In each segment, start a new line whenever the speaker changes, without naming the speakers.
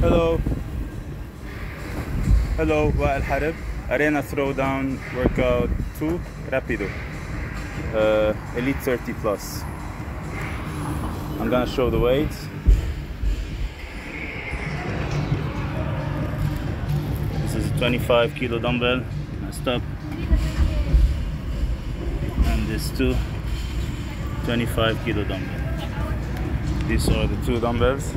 Hello. Hello, Wael Harb. Arena Throwdown Workout 2 Rapido. Uh, Elite 30 Plus. I'm gonna show the weights. This is a 25 kilo dumbbell. Stop. And this two 25 kilo dumbbell. These are the two dumbbells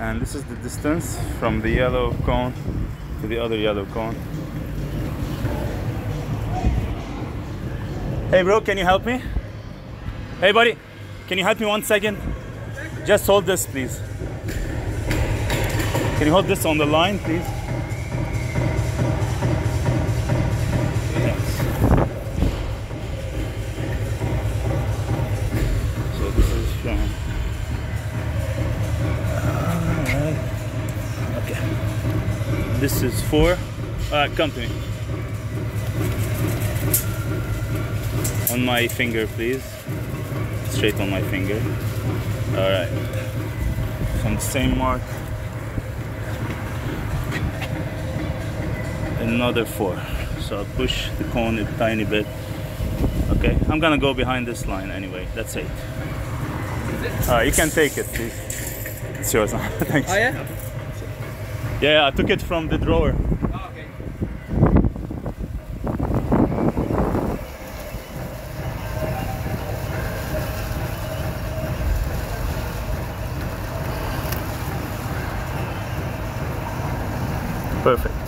and this is the distance from the yellow cone to the other yellow cone. Hey bro can you help me? Hey buddy can you help me one second? Just hold this please. Can you hold this on the line please This is four. Alright, uh, come to me. On my finger, please. Straight on my finger. Alright. From the same mark. Another four. So I'll push the cone a tiny bit. Okay, I'm gonna go behind this line anyway. That's it. Alright, you can take it, please. It's yours. now. Thanks.
Oh yeah?
Yeah, I took it from the drawer. Perfect.